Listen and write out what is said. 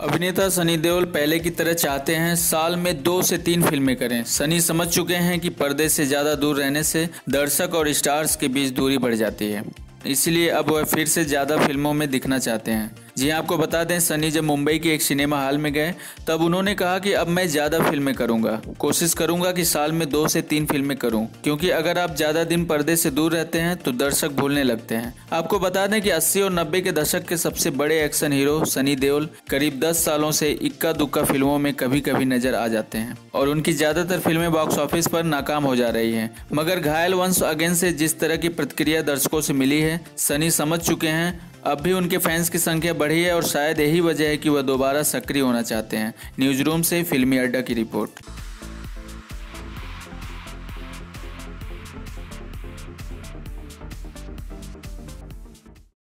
अभिनेता सनी देओल पहले की तरह चाहते हैं साल में दो से तीन फ़िल्में करें। सनी समझ चुके हैं कि पर्दे से ज़्यादा दूर रहने से दर्शक और स्टार्स के बीच दूरी बढ़ जाती है। इसलिए अब वह फिर से ज़्यादा फ़िल्मों में दिखना चाहते हैं। जी, आपको बता दें, सनी जब मुंबई के एक सिनेमा हॉल में गए, तब उन्होंने कहा कि अब मैं ज़्यादा फ़िल्में करूँगा। कोशिश करूँगा कि साल में दो से तीन फ़िल्में करूँ, क्योंकि अगर आप ज़्यादा दिन पर्दे से दूर रहते हैं तो दर्शक भूलने लगते हैं। आपको बता दें कि 80 और 90 के दशक के सबसे बड़े एक्शन हीरो सनी देओल करीब 10 सालों से इक्का दुक्का फ़िल्मों में कभी कभी नज़र आ जाते हैं, और उनकी ज़्यादातर फ़िल्में बॉक्स ऑफ़िस पर नाकाम हो जा रही हैं। मगर घायल वंश अगेन से जिस तरह की प्रतिक्रिया दर्शकों से मिली है, सनी समझ चुके हैं अब भी उनके फैंस की संख्या बढ़ी है और शायद यही वजह है कि वह दोबारा सक्रिय होना चाहते हैं। न्यूज़ रूम से फिल्मी अड्डा की रिपोर्ट।